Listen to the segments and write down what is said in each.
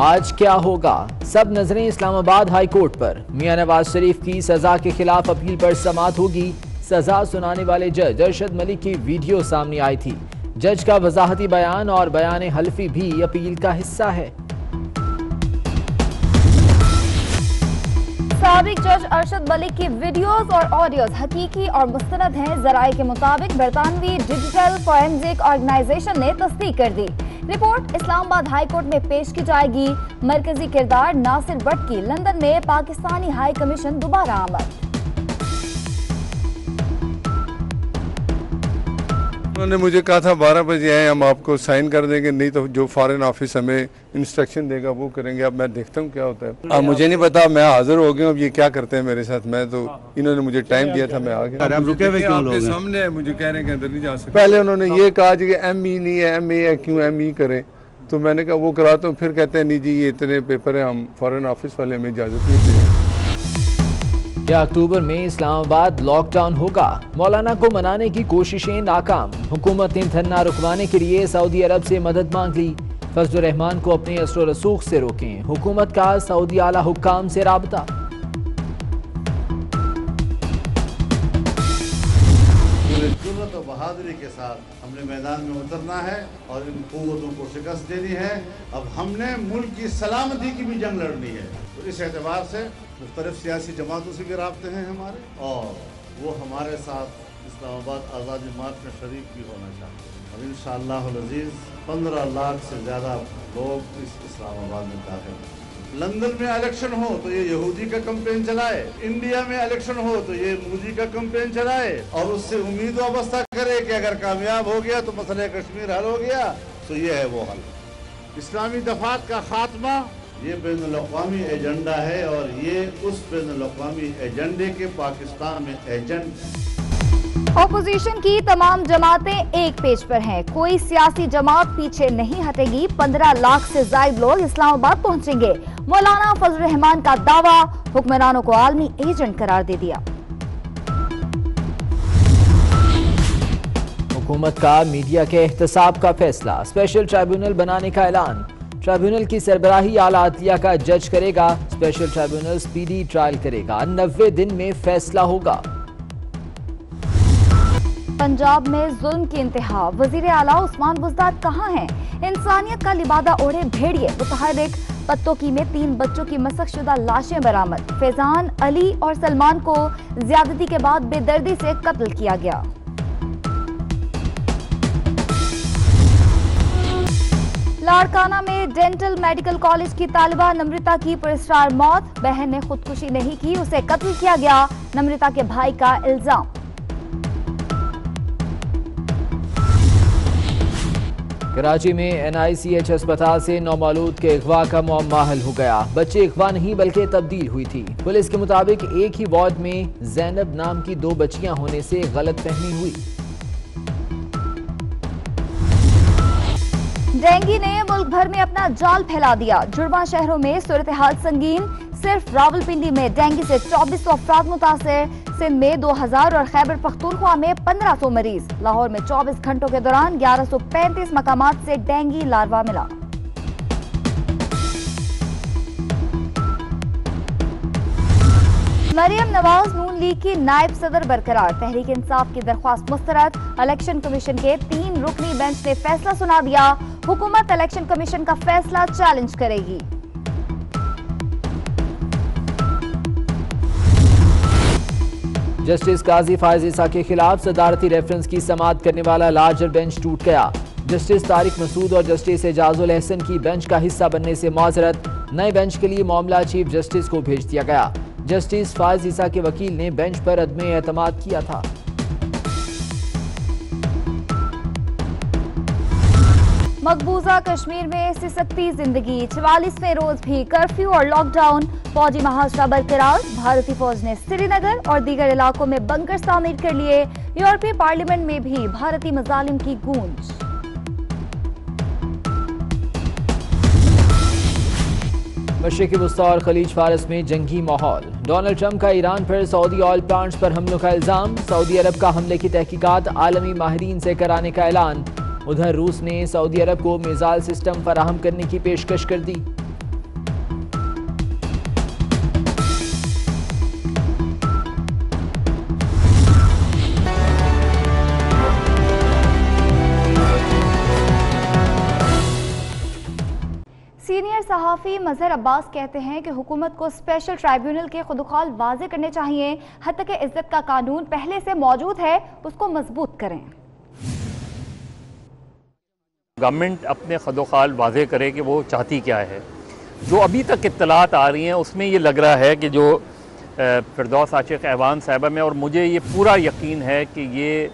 آج کیا ہوگا؟ سب نظریں اسلام آباد ہائی کورٹ پر۔ میاں نواز شریف کی سزا کے خلاف اپیل پر سماعت ہوگی۔ سزا سنانے والے جج ارشد ملک کی ویڈیو سامنے آئی تھی۔ جج کا وضاحتی بیان اور بیان حلفی بھی اپیل کا حصہ ہے۔ سابق جج ارشد ملک کی ویڈیوز اور آڈیوز حقیقی اور مستند ہیں۔ ذرائع کے مطابق برطانوی ڈیجیٹل فورنزک آرگنائزیشن نے تصدیق کر دی۔ رپورٹ اسلام آباد ہائی کورٹ میں پیش کی جائے گی۔ مرکزی کردار ناصر بٹ کی لندن میں پاکستانی ہائی کمیشن دوبارہ آمد۔ انہوں نے مجھے کہا تھا بارہ بجے آئے ہم آپ کو سائن کر دیں گے نہیں تو جو فارن آفس ہمیں انسٹرکشن دے گا وہ کریں گے۔ اب میں دیکھتا ہوں کیا ہوتا ہے۔ مجھے نہیں پتا میں حاضر ہو گیا ہوں۔ اب یہ کیا کرتے ہیں میرے ساتھ؟ میں تو انہوں نے مجھے ٹائم دیا تھا میں آ گیا؟ سامنے مجھے کہہ رہے ہیں کہ اندر نہیں جا سکتے۔ پہلے انہوں نے یہ کہا جی کہ ایم ای نہیں ہے ایم اے ہے کیوں ایم ای کریں؟ تو میں نے کہا وہ کراتا ہوں پھر کہتے ہیں نہیں جی یہ اتنے پیپر ہیں ہم فارن آفس والے ہمیں اجازت نہیں دیں۔ کیا اکتوبر میں اسلام آباد لاک ڈاؤن ہوگا۔ مولانا کو منانے کی کوششیں ناکام۔ حکومت نے دھرنا رکوانے کے لیے سعودی عرب سے مدد مانگ لی۔ فضل الرحمان کو اپنے اثر و رسوخ سے روکیں۔ حکومت کا سعودی اعلی حکام سے رابطہ۔ و بہادری کے ساتھ ہم نے میدان میں اترنا ہے اور ان قوتوں کو شکست دینی ہے۔ اب ہم نے ملک کی سلامتی کی بھی جنگ لڑنی ہے۔ تو اس اعتبار سے مختلف سیاسی جماعتوں سے بھی رابطے ہیں ہمارے اور وہ ہمارے ساتھ اسلام آباد آزادی مارچ میں شریک بھی ہونا چاہتے ہیں۔ اب انشاءاللہ العزیز پندرہ لاکھ سے زیادہ لوگ اس اسلام آباد میں داخل ہیں۔ لندن میں الیکشن ہو تو یہ یہودی کا کمپین چلائے، انڈیا میں الیکشن ہو تو یہ مودی کا کمپین چلائے۔ اور اس سے امید وابستہ کرے کہ اگر کامیاب ہو گیا تو مسئلہ کشمیر حل ہو گیا، تو یہ ہے وہ حل۔ اسلامی دفات کا خاتمہ، یہ بین الاقوامی ایجنڈا ہے اور یہ اس بین الاقوامی ایجنڈے کے پاکستان میں ایجنٹ اپوزیشن کی تمام جماعتیں ایک پیج پر ہیں۔ کوئی سیاسی جماعت پیچھے نہیں ہٹے گی۔ پندرہ لاکھ سے زائد لوگ اسلام آباد پہنچیں گے۔ مولانا فضل الرحمان کا دعویٰ، حکمرانوں کو عالمی ایجنٹ قرار دے دیا۔ حکومت کا میڈیا کے احتساب کا فیصلہ۔ اسپیشل ٹرائیبونل بنانے کا اعلان۔ ٹرائیبونل کی سربراہی اعلی عدلیہ کا جج کرے گا۔ اسپیشل ٹرائیبونل سپیڈی ٹرائل کرے گا۔ نوے دن میں فیصلہ ہوگا۔ پنجاب میں ظلم کی انتہا۔ وزیر اعلیٰ عثمان بزدار کہاں ہیں؟ انسانیت کا لبادہ اوڑھے بھیڑیے۔ متحرک پتوکی میں تین بچوں کی مسخ شدہ لاشیں برآمد۔ فیضان، علی اور سلمان کو زیادتی کے بعد بے دردی سے قتل کیا گیا۔ لاڑکانہ میں ڈینٹل میڈیکل کالج کی طالبہ نمرتا کی پرسرار موت۔ بہن نے خودکشی نہیں کی، اسے قتل کیا گیا۔ نمرتا کے بھائی کا الزام۔ کراچی میں این آئی سی ایچ اسپتال سے نومولود کے اغوا کا معمہ حل ہو گیا۔ بچے اغوا نہیں بلکہ تبدیل ہوئی تھی۔ پولیس کے مطابق ایک ہی وارڈ میں زینب نام کی دو بچیاں ہونے سے غلط فہمی ہوئی۔ ڈینگی نے ملک بھر میں اپنا جال پھیلا دیا۔ جڑواں شہروں میں صورتحال سنگین۔ صرف راول پنڈی میں ڈینگی سے چوبیس سو افراد متاثر۔ سندھ میں دو ہزار اور خیبر پختونخوا میں پندرہ سو مریض۔ لاہور میں چوبیس گھنٹوں کے دوران گیارہ سو پینتیس مقامات سے ڈینگی لاروا ملا۔ مریم نواز نون لیگ کی نائب صدر برقرار۔ تحریک انصاف کی درخواست مسترد۔ الیکشن کمیشن کے تین رکنی بینچ نے فیصلہ سنا دیا۔ حکومت الیکشن کمیشن کا فیصلہ چیلنج کرے گی۔ جسٹس قاضی فائز عیسیٰ کے خلاف صدارتی ریفرنس کی سماعت کرنے والا لارجر بینچ ٹوٹ گیا۔ جسٹس طارق مسعود اور جسٹس اعجاز الحسن کی بینچ کا حصہ بننے سے معذرت، نئے بینچ کے لیے معاملہ چیف جسٹس کو بھیج دیا گیا۔ جسٹس فائز عیسیٰ کے وکیل نے بینچ پر عدم اعتماد کیا تھا۔ مقبوضہ کشمیر میں سسکتی زندگی چوالیسویں روز بھی کرفیو اور لاک ڈاؤن۔ فوجی محاصرہ برقرار۔ بھارتی فوج نے سری نگر اور دیگر علاقوں میں بنکر تعمیر کر لیے۔ یورپی پارلیمنٹ میں بھی بھارتی مظالم کی گونج۔ مشرقی وسطی اور خلیج فارس میں جنگی ماحول۔ ڈونلڈ ٹرمپ کا ایران پر سعودی آئل پلانٹس پر حملوں کا الزام۔ سعودی عرب کا حملے کی تحقیقات عالمی ماہرین سے کرانے کا اعلان۔ ادھر روس نے سعودی عرب کو میزائل سسٹم فراہم کرنے کی پیشکش کر دی۔ سینئر صحافی مظہر عباس کہتے ہیں کہ حکومت کو اسپیشل ٹرائیبیونل کے خدوخال واضح کرنے چاہیے، حتی کہ عزت کا قانون پہلے سے موجود ہے، اس کو مضبوط کریں۔ گورنمنٹ اپنے خدوخال واضح کرے کہ وہ چاہتی کیا ہے۔ جو ابھی تک اطلاعات آ رہی ہیں، اس میں یہ لگ رہا ہے کہ جو فردوس عاشق ایوان صاحبہ میں اور مجھے یہ پورا یقین ہے کہ یہ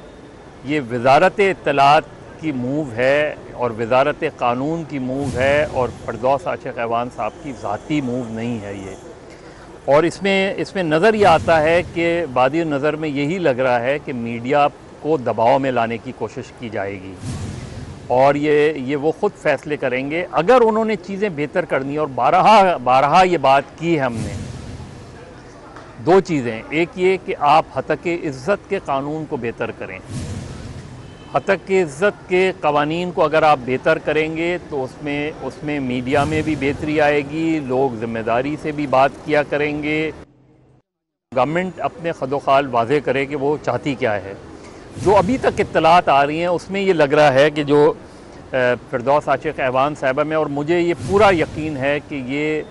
یہ وزارت اطلاعات کی موو ہے اور وزارت قانون کی موو ہے، اور فردوس عاشق ایوان صاحب کی ذاتی موو نہیں ہے یہ۔ اور اس میں اس میں نظر یہ آتا ہے کہ بادی نظر میں یہی لگ رہا ہے کہ میڈیا کو دباؤ میں لانے کی کوشش کی جائے گی۔ اور یہ یہ وہ خود فیصلے کریں گے۔ اگر انہوں نے چیزیں بہتر کرنی اور بارہا بارہا یہ بات کی ہے ہم نے، دو چیزیں۔ ایک یہ کہ آپ حتق عزت کے قانون کو بہتر کریں۔ حتق عزت کے قوانین کو اگر آپ بہتر کریں گے تو اس میں اس میں میڈیا میں بھی بہتری آئے گی، لوگ ذمہ داری سے بھی بات کیا کریں گے۔ گورنمنٹ اپنے خدوخال واضح کرے کہ وہ چاہتی کیا ہے۔ جو ابھی تک اطلاعات آ رہی ہیں، اس میں یہ لگ رہا ہے کہ جو فردوس عاشق ایوان صاحبہ میں، اور مجھے یہ پورا یقین ہے کہ یہ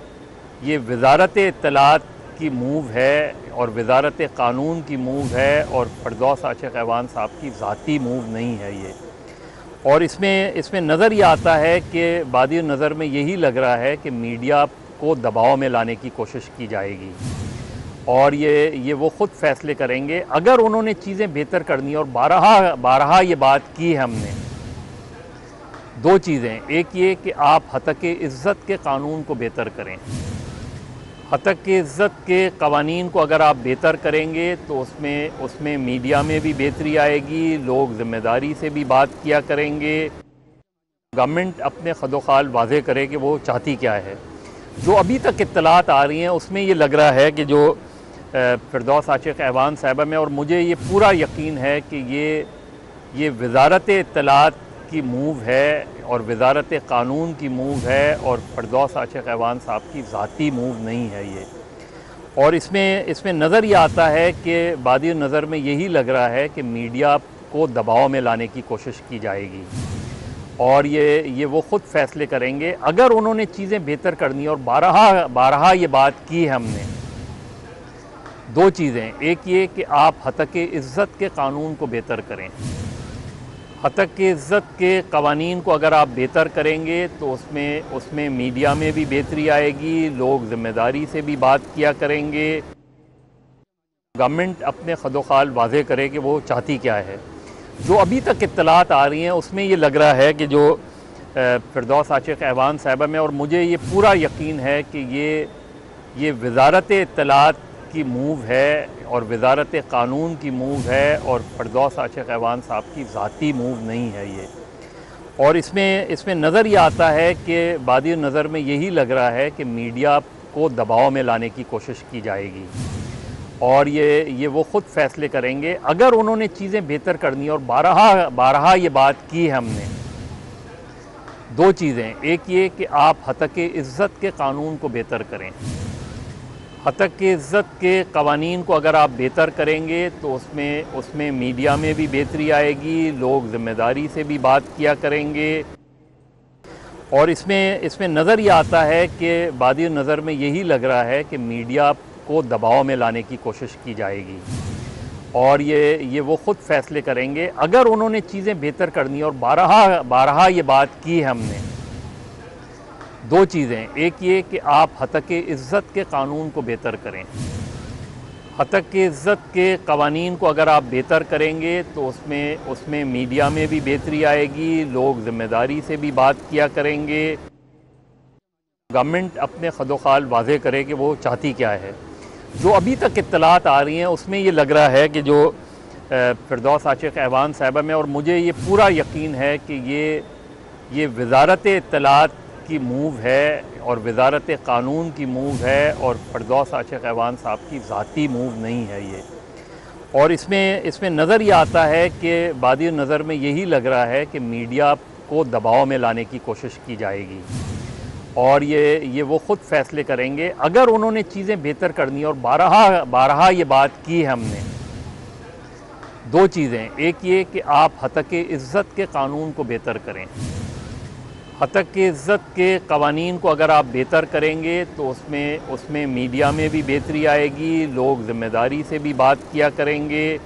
یہ وزارت اطلاعات کی موو ہے، اور وزارت قانون کی موو ہے، اور فردوس عاشق ایوان صاحب کی ذاتی موو نہیں ہے یہ۔ اور اس میں اس میں نظر یہ آتا ہے کہ بادی نظر میں یہی لگ رہا ہے کہ میڈیا کو دباؤ میں لانے کی کوشش کی جائے گی۔ اور یہ یہ وہ خود فیصلے کریں گے۔ اگر انہوں نے چیزیں بہتر کرنی اور بارہا بارہا یہ بات کی ہے ہم نے، دو چیزیں۔ ایک یہ کہ آپ حتق عزت کے قانون کو بہتر کریں۔ حتق عزت کے قوانین کو اگر آپ بہتر کریں گے تو اس میں اس میں میڈیا میں بھی بہتری آئے گی، لوگ ذمہ داری سے بھی بات کیا کریں گے۔ گورنمنٹ اپنے خدوخال واضح کرے کہ وہ چاہتی کیا ہے۔ جو ابھی تک اطلاعات آ رہی ہیں، اس میں یہ لگ رہا ہے کہ جو فردوس عاشق ایوان صاحبہ میں، اور مجھے یہ پورا یقین ہے کہ یہ یہ وزارت اطلاعات کی موو ہے، اور وزارت قانون کی موو ہے، اور فردوس عاشق ایوان صاحب کی ذاتی موو نہیں ہے یہ۔ اور اس میں اس میں نظر یہ آتا ہے کہ بادی نظر میں یہی لگ رہا ہے کہ میڈیا کو دباؤ میں لانے کی کوشش کی جائے گی۔ اور یہ یہ وہ خود فیصلے کریں گے۔ اگر انہوں نے چیزیں بہتر کرنی، اور بارہا بارہا یہ بات کی ہے ہم نے دو چیزیں، ایک یہ کہ آپ حتق عزت کے قانون کو بہتر کریں۔ حتق عزت کے قوانین کو اگر آپ بہتر کریں گے تو اس میں اس میں میڈیا میں بھی بہتری آئے گی، لوگ ذمہ داری سے بھی بات کیا کریں گے۔ گورنمنٹ اپنے خدوخال واضح کرے کہ وہ چاہتی کیا ہے۔ جو ابھی تک اطلاعات آ رہی ہیں، اس میں یہ لگ رہا ہے کہ جو فردوس عاشق ایوان صاحبہ میں اور مجھے یہ پورا یقین ہے کہ یہ یہ وزارت اطلاعات کی موو ہے اور وزارت قانون کی موو ہے اور فردوس عاشق ایوان صاحب کی ذاتی موو نہیں ہے یہ۔ اور اس میں اس میں نظر یہ آتا ہے کہ بادی نظر میں یہی لگ رہا ہے کہ میڈیا کو دباؤ میں لانے کی کوشش کی جائے گی۔ اور یہ یہ وہ خود فیصلے کریں گے۔ اگر انہوں نے چیزیں بہتر کرنی اور بارہا بارہا یہ بات کی ہے ہم نے۔ دو چیزیں۔ ایک یہ کہ آپ حتق عزت کے قانون کو بہتر کریں۔ حتق عزت کے قوانین کو اگر آپ بہتر کریں گے تو اس میں اس میں میڈیا میں بھی بہتری آئے گی، لوگ ذمہ داری سے بھی بات کیا کریں گے۔ اور اس میں اس میں نظر یہ آتا ہے کہ بادی نظر میں یہی لگ رہا ہے کہ میڈیا کو دباؤ میں لانے کی کوشش کی جائے گی۔ اور یہ یہ وہ خود فیصلے کریں گے۔ اگر انہوں نے چیزیں بہتر کرنی اور بارہا بارہا یہ بات کی ہے ہم نے دو چیزیں ایک یہ کہ آپ حتق عزت کے قانون کو بہتر کریں۔ حتق عزت کے قوانین کو اگر آپ بہتر کریں گے تو اس میں اس میں میڈیا میں بھی بہتری آئے گی، لوگ ذمہ داری سے بھی بات کیا کریں گے۔ گورنمنٹ اپنے خدوخال واضح کرے کہ وہ چاہتی کیا ہے۔ جو ابھی تک اطلاعات آ رہی ہیں، اس میں یہ لگ رہا ہے کہ جو فردوس عاشق ایوان صاحبہ میں، اور مجھے یہ پورا یقین ہے کہ یہ یہ وزارت اطلاعات کی موو ہے اور وزارت قانون کی موو ہے اور فردوس عاشق ایوان صاحب کی ذاتی موو نہیں ہے یہ۔ اور اس میں اس میں نظر یہ آتا ہے کہ بادی نظر میں یہی لگ رہا ہے کہ میڈیا کو دباؤ میں لانے کی کوشش کی جائے گی۔ اور یہ یہ وہ خود فیصلے کریں گے۔ اگر انہوں نے چیزیں بہتر کرنی اور بارہا بارہا یہ بات کی ہے ہم نے۔ دو چیزیں۔ ایک یہ کہ آپ حتق عزت کے قانون کو بہتر کریں۔ حتق کی عزت کے قوانین کو اگر آپ بہتر کریں گے تو اس میں اس میں میڈیا میں بھی بہتری آئے گی، لوگ ذمہ داری سے بھی بات کیا کریں گے۔